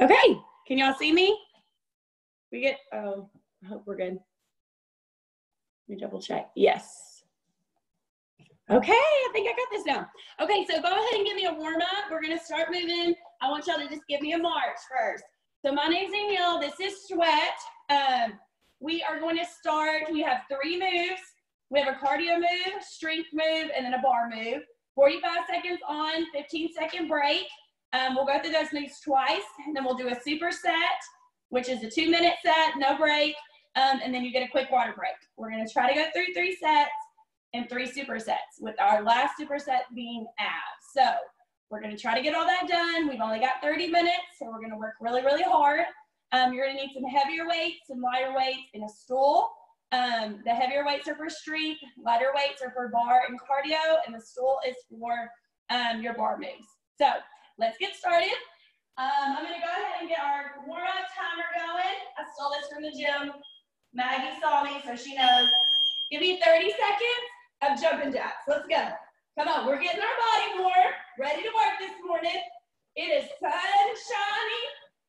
Okay, can y'all see me? We get, oh, I hope we're good. Let me double check. Yes. Okay, I think I got this now. Okay, so go ahead and give me a warm up. We're gonna start moving. I want y'all to just give me a march first. So my name's Danielle, this is Sweat. Um, we are going to start, we have three moves. We have a cardio move, strength move, and then a bar move. 45 seconds on, 15 second break. Um, we'll go through those moves twice, and then we'll do a super set, which is a two minute set, no break, um, and then you get a quick water break. We're gonna try to go through three sets and three supersets, with our last superset being abs. So we're gonna try to get all that done. We've only got 30 minutes, so we're gonna work really, really hard. Um, you're gonna need some heavier weights, some lighter weights, and a stool. Um, the heavier weights are for strength, lighter weights are for bar and cardio, and the stool is for um, your bar moves. So let's get started. Um, I'm gonna go ahead and get our warm-up timer going. I stole this from the gym. Maggie saw me, so she knows. Give me 30 seconds of jumping jacks. Let's go. Come on, we're getting our body warm, ready to work this morning. It is sunshiny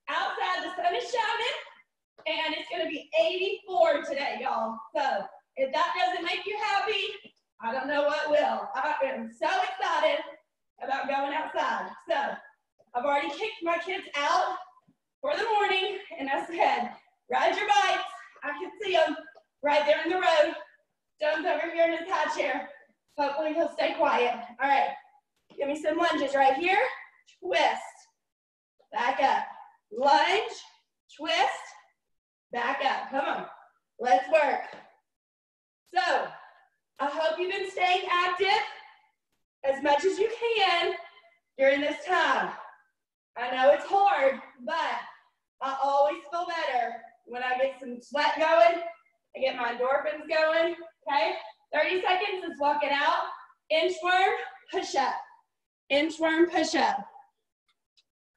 outside. The sun is shining, and it's gonna be 84 today, y'all. So if that doesn't make you happy, I don't know what will. I am so excited about going outside. So I've already kicked my kids out for the morning, and I said, ride your bikes. I can see them right there in the road. Stone's over here in his high chair. Hopefully he'll stay quiet. All right, give me some lunges right here. Twist, back up. Lunge, twist, back up. Come on, let's work. So, I hope you've been staying active as much as you can during this time. I know it's hard, but I always feel better when I get some sweat going, I get my endorphins going, okay? 30 seconds is walk it out. Inchworm, push up. Inchworm, push up.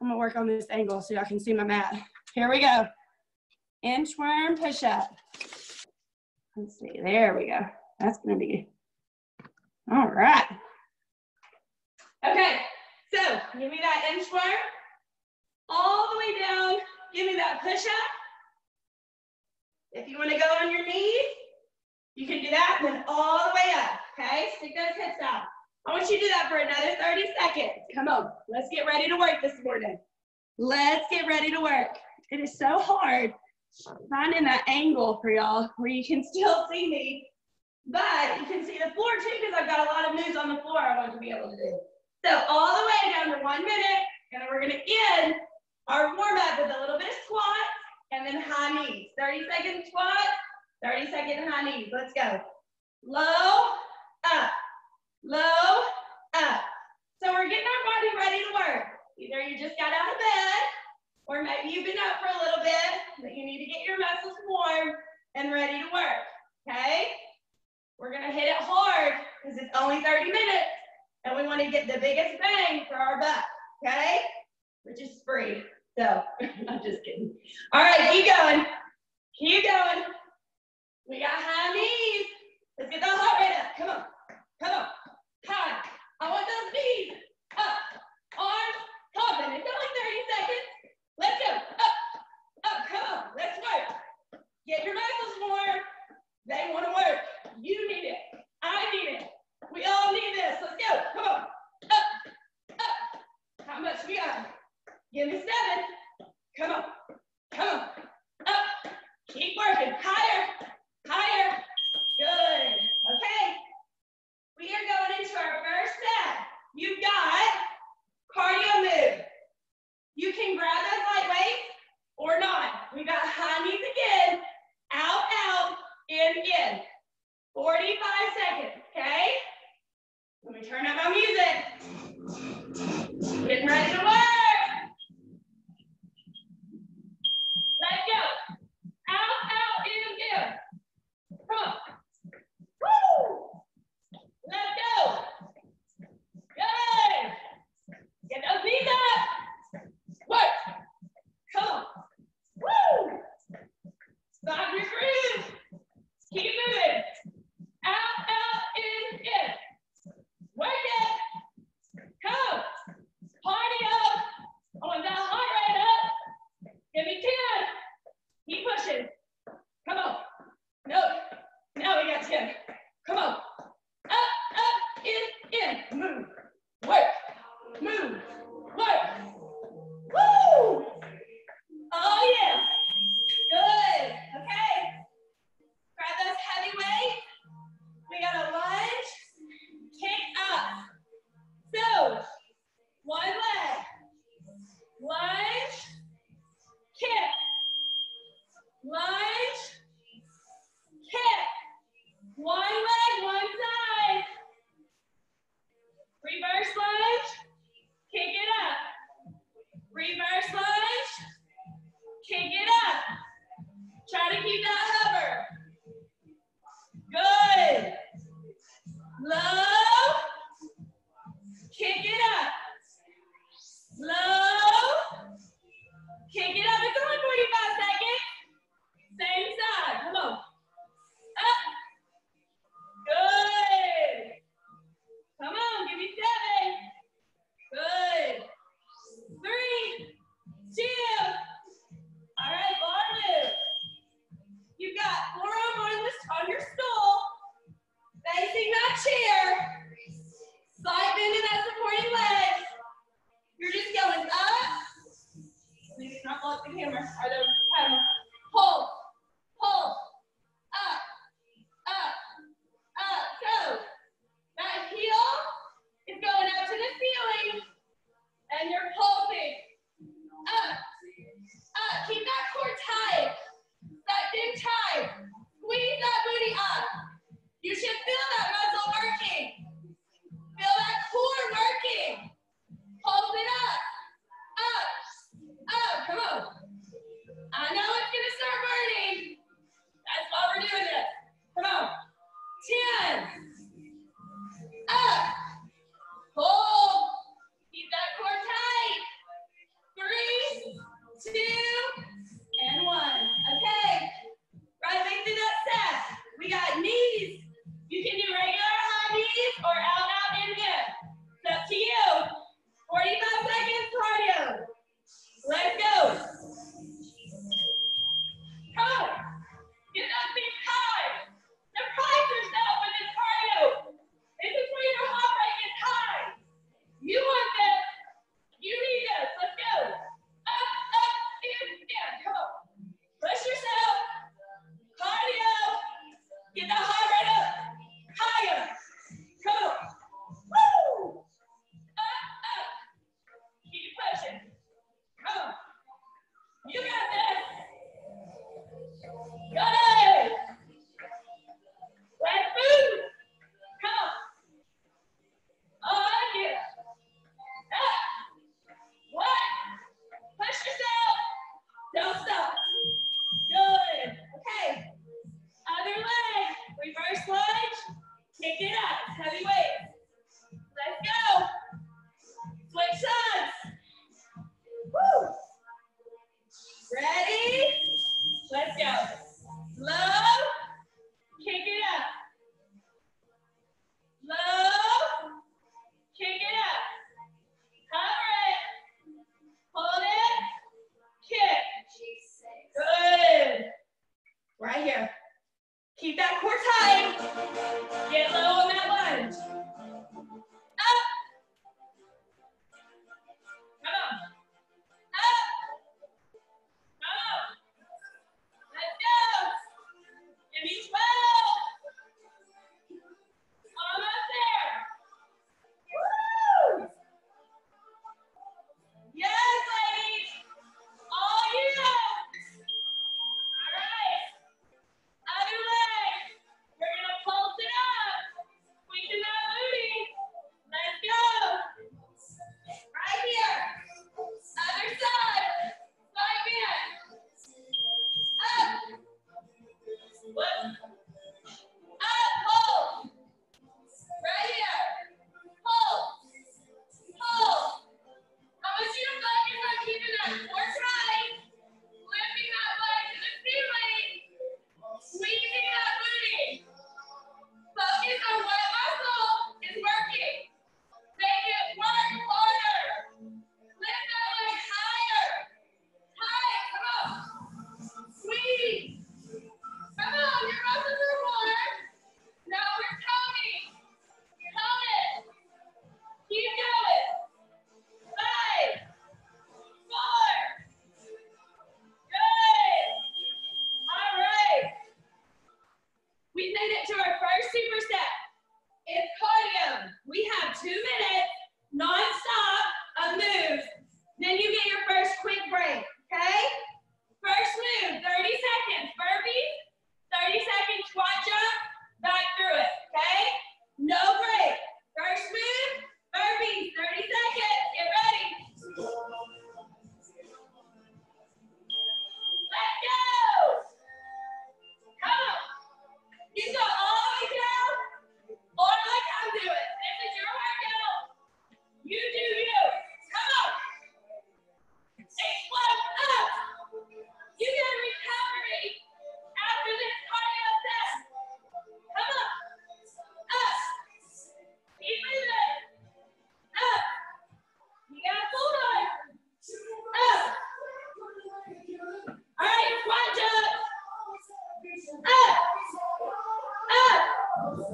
I'm gonna work on this angle so y'all can see my mat. Here we go. Inchworm, push up. Let's see, there we go. That's gonna be, all right. Okay, so give me that inchworm. All the way down, give me that push up. If you wanna go on your knees, you can do that, then all the way up, okay? Stick those hips out. I want you to do that for another 30 seconds. Come on, let's get ready to work this morning. Let's get ready to work. It is so hard finding that angle for y'all where you can still see me, but you can see the floor too because I've got a lot of moves on the floor I want to be able to do. So all the way down to one minute, and we're gonna end our warm up with a little bit of squat and then high knees. 30 second squat, 30 second high knees. Let's go. Low, up, low, up. So we're getting our body ready to work. Either you just got out of bed, or maybe you've been up for a little bit, but you need to get your muscles warm and ready to work, okay? We're gonna hit it hard because it's only 30 minutes and we wanna get the biggest bang for our buck, okay? Which is free, so I'm just kidding. All right, keep going, keep going. We got high knees. Let's get the heart rate up, come on, come on, high. I want those knees up, arms, popping. It's only 30 seconds. Let's go, up, up, come on, let's work. Get your muscles warm. They want to work. You need it. I need it. We all need this. Let's go. Come on. Up. Up. How much we got? Give me seven. Come on. Come on. Up. Keep working. Higher. Higher. Good. Okay. We are going into our first set. You've got cardio move. You can grab those light weights or not. We got high knees again. Out, out, in, in. 45 seconds, okay? Let me turn up my music. Getting ready to work.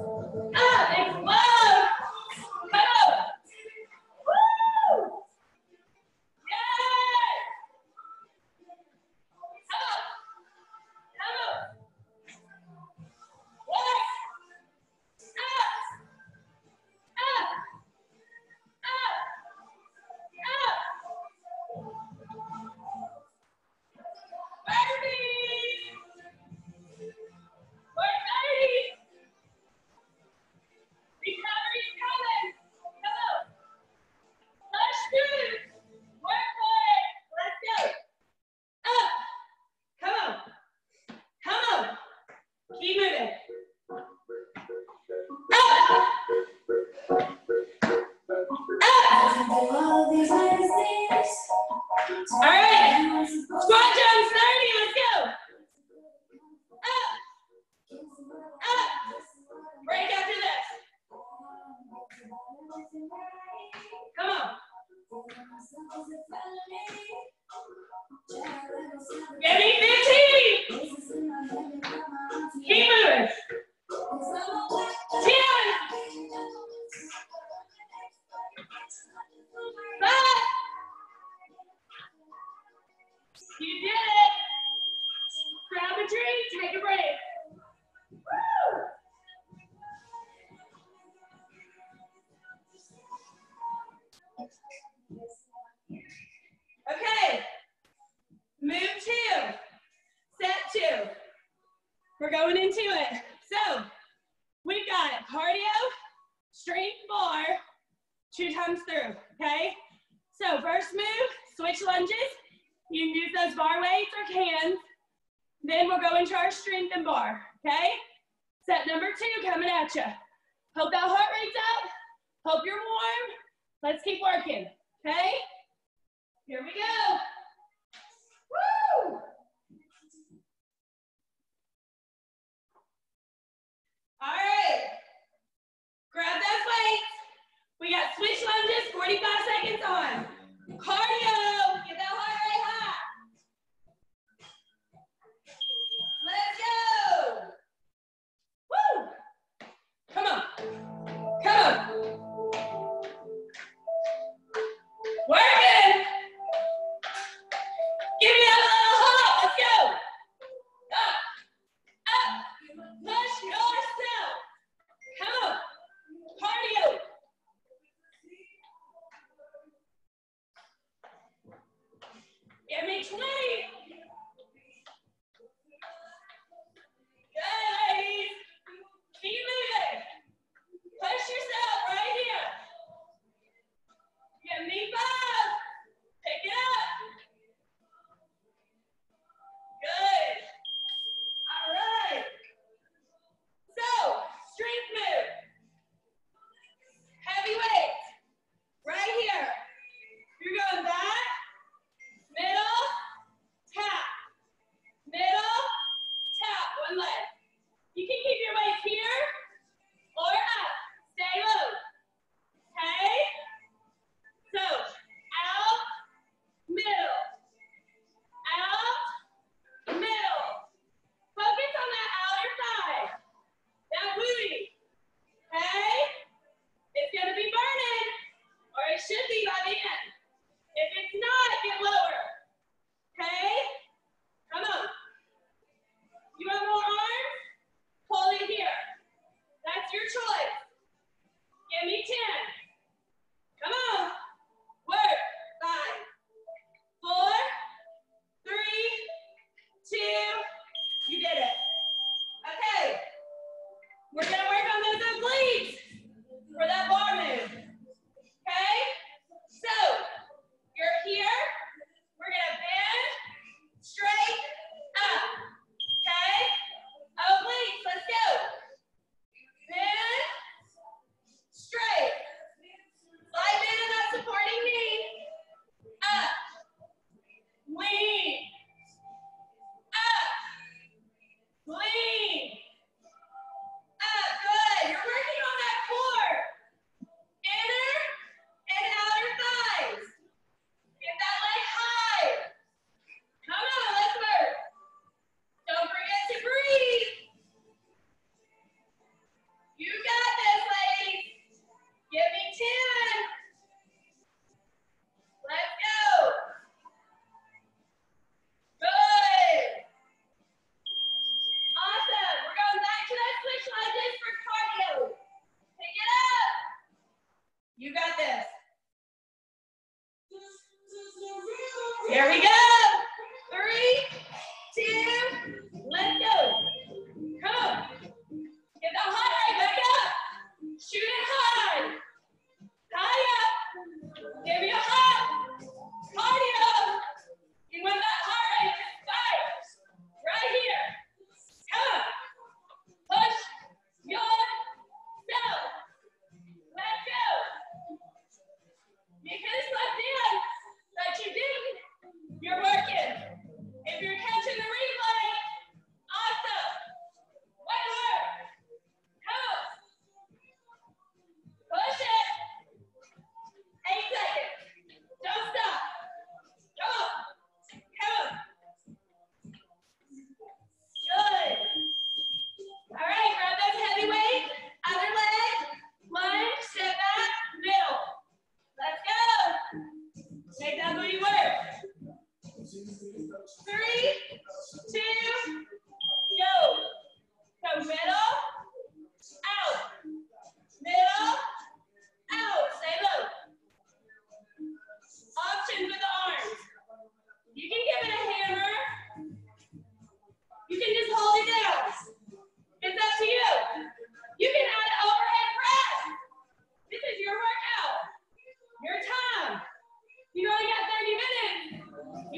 Up it's away. One leg.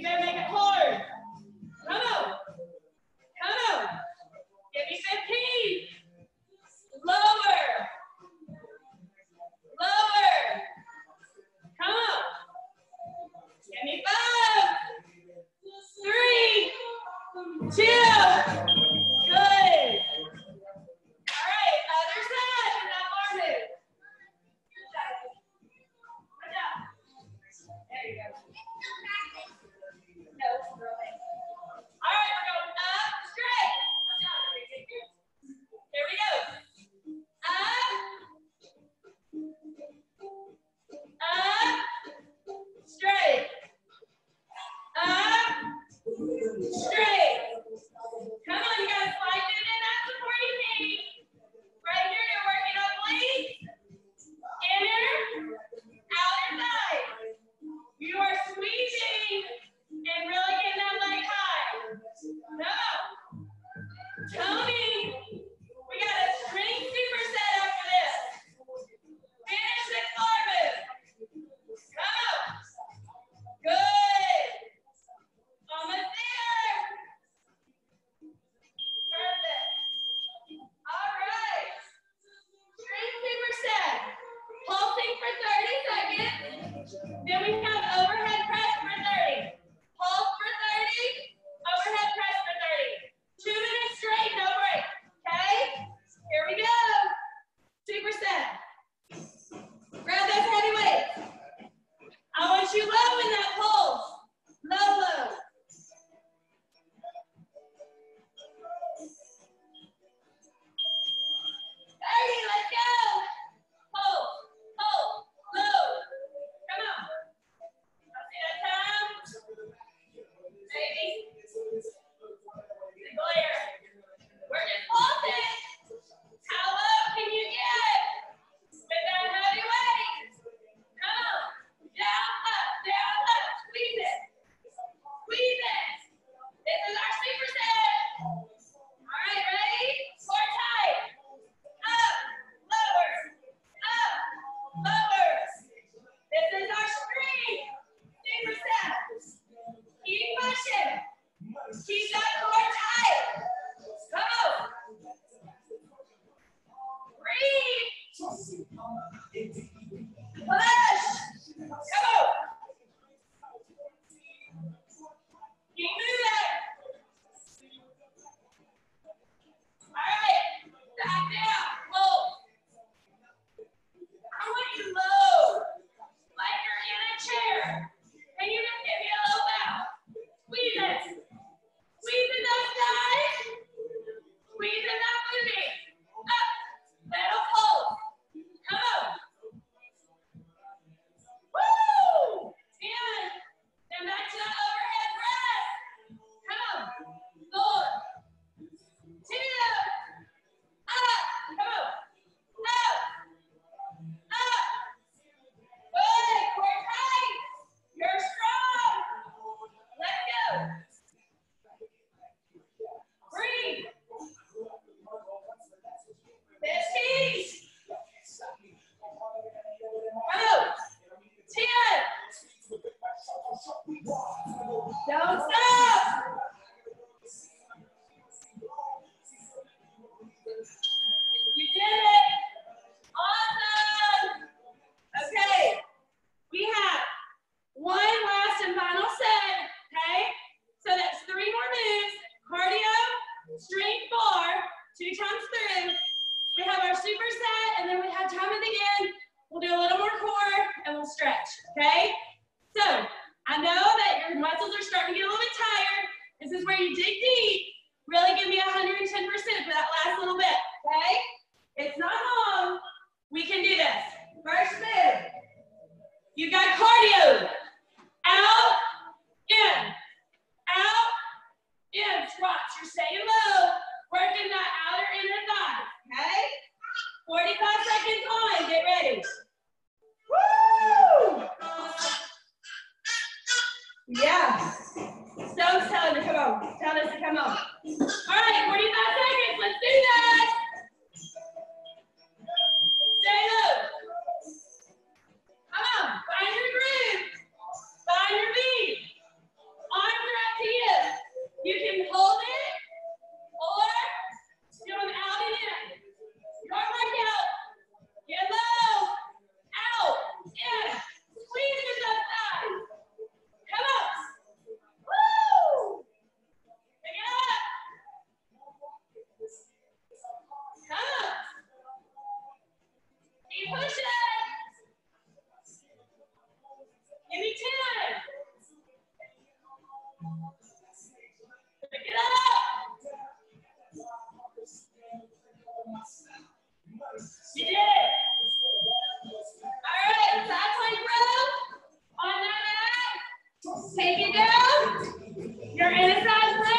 Amen. drops. You're staying low, working that outer inner thigh, okay? 45 seconds on, get ready. Woo! Yes. So telling come on. Tell come on. Down. You're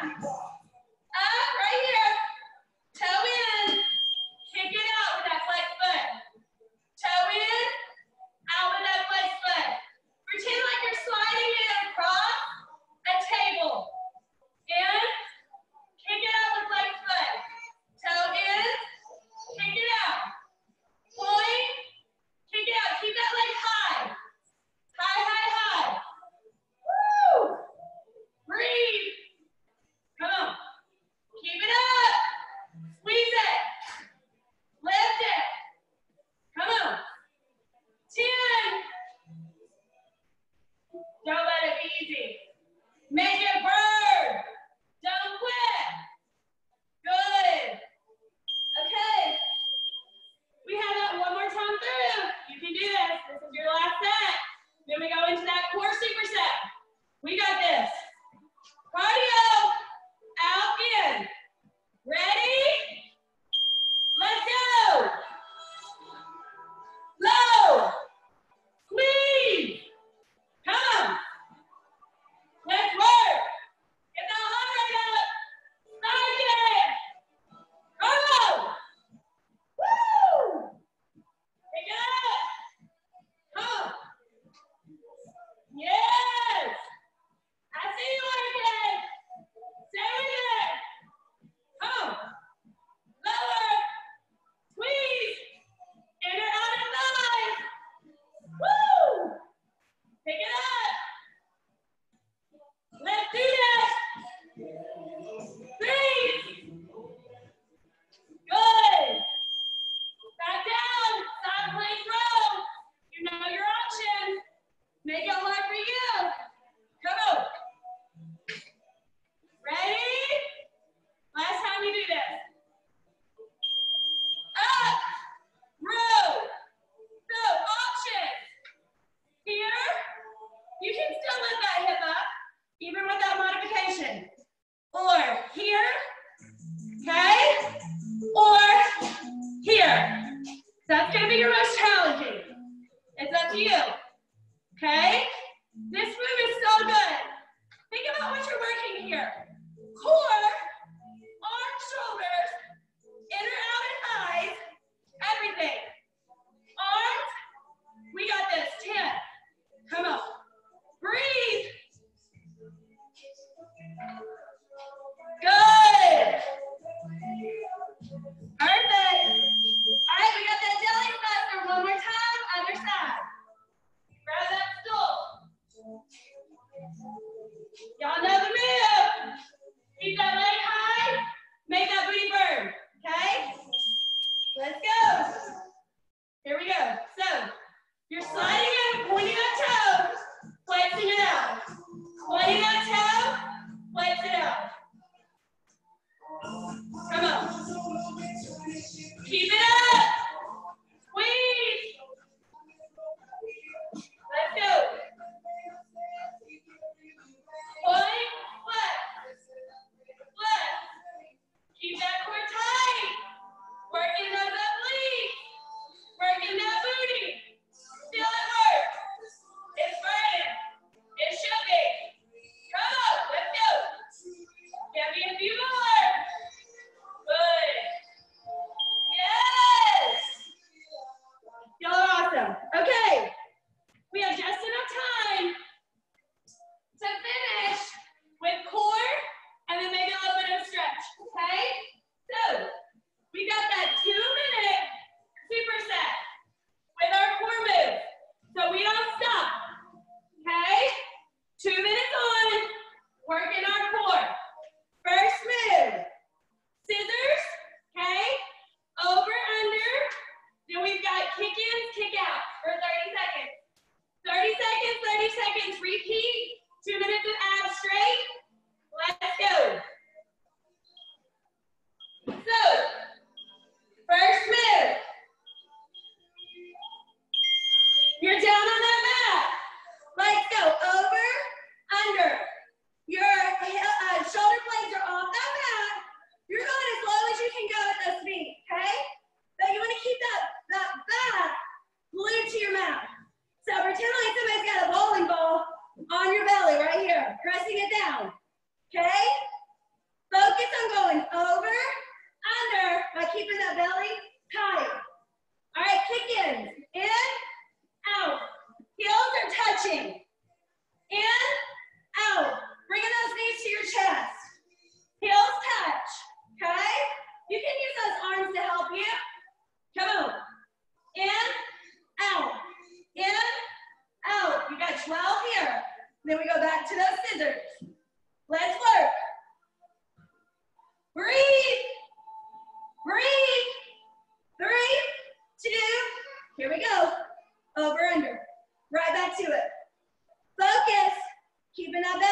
happens. That's gonna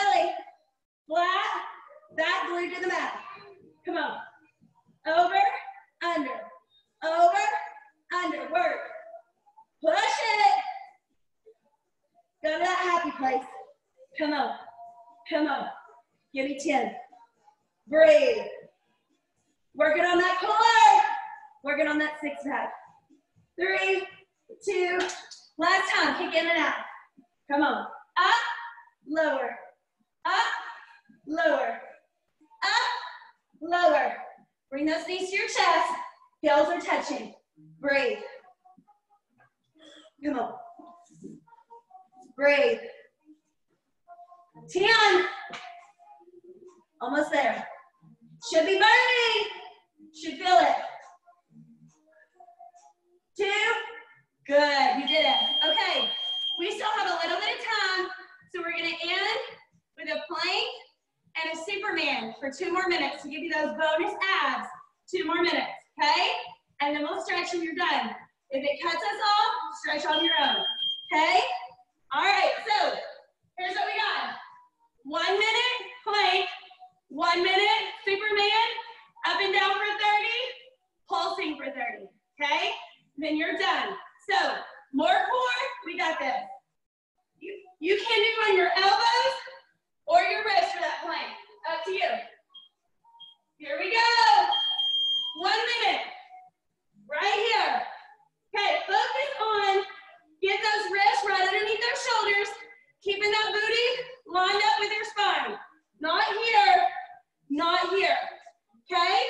belly flat, back glued to the mat. Come on. Over, under. Over, under. Work. Push it. Go to that happy place. Come on. Come on. Give me 10. Breathe. Working on that core. Working on that six pack. Three, two, last time. Kick in and out. Come on. Up, lower. Lower. Up, lower. Bring those knees to your chest. Heels are touching. Breathe. Come on. Breathe. 10. Almost there. Should be burning. Should feel it. Two. Good. You did it. Okay. We still have a little bit of time. So we're going to end with a plank and a Superman for two more minutes to give you those bonus abs. Two more minutes. Okay? And then we'll stretch when you're done. If it cuts us off, stretch on your own. Okay? All right. So here's what we got. One minute plank. One minute Superman. Up and down for 30. Pulsing for 30. Okay? Then you're done. So, more core, we got this. You, you can do on your elbows or your wrist for that plank. Up to you. Here we go. One minute. Right here. Okay, focus on get those wrists right underneath their shoulders, keeping that booty lined up with your spine. Not here, not here. Okay?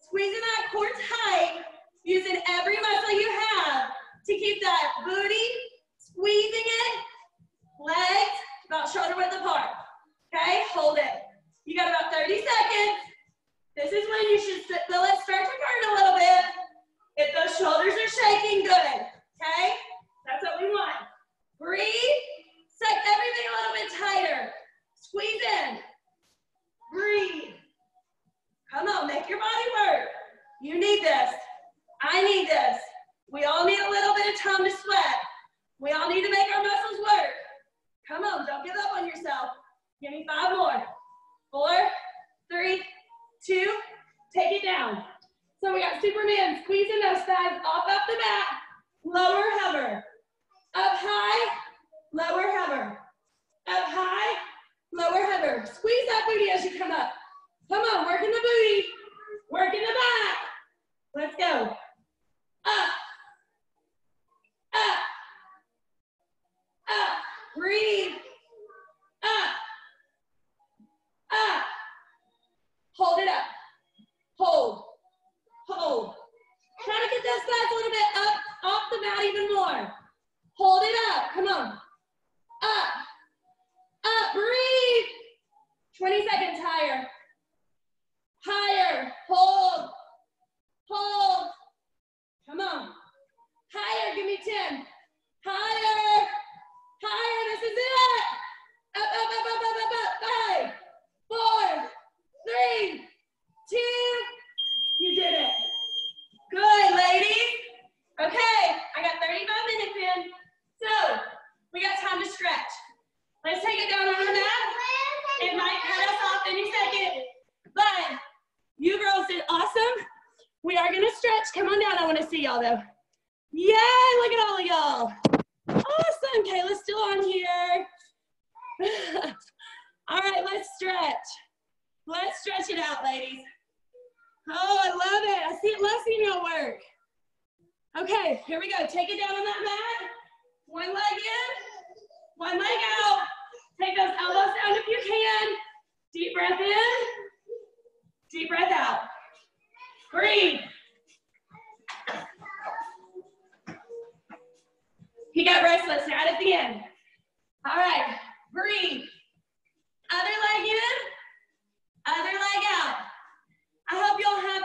Squeezing that core tight using every muscle you have to keep that booty, squeezing it, legs about shoulder width apart. Okay, hold it. You got about 30 seconds. This is when you should feel it start to burn a little bit. If those shoulders are shaking, good. Okay, that's what we want. Breathe. Set everything a little bit tighter. Squeeze in.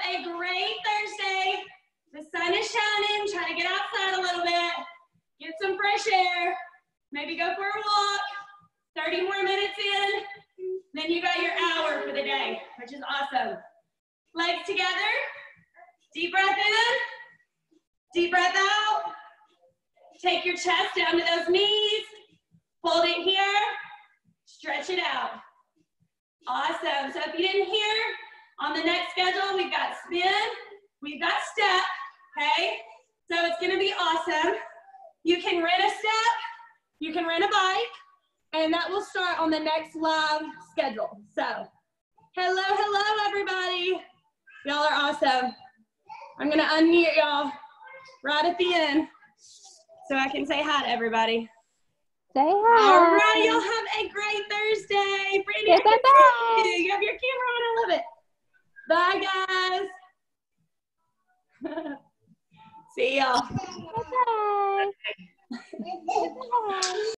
A great Thursday. The sun is shining. Try to get outside a little bit. Get some fresh air. Maybe go for a walk. 30 more minutes in. Then you got your hour for the day, which is awesome. Legs together. Deep breath in. Deep breath out. Take your chest down to those knees. Hold it here. Stretch it out. Awesome. So if you didn't hear, on the next schedule, we've got spin, we've got step, okay? So it's gonna be awesome. You can rent a step, you can rent a bike, and that will start on the next live schedule. So, hello, hello, everybody. Y'all are awesome. I'm gonna unmute y'all right at the end so I can say hi to everybody. Say hi. All right, y'all have a great Thursday. Brandy, Say bye-bye. you have your camera on. I love it. Bye, guys. See y'all. Bye-bye.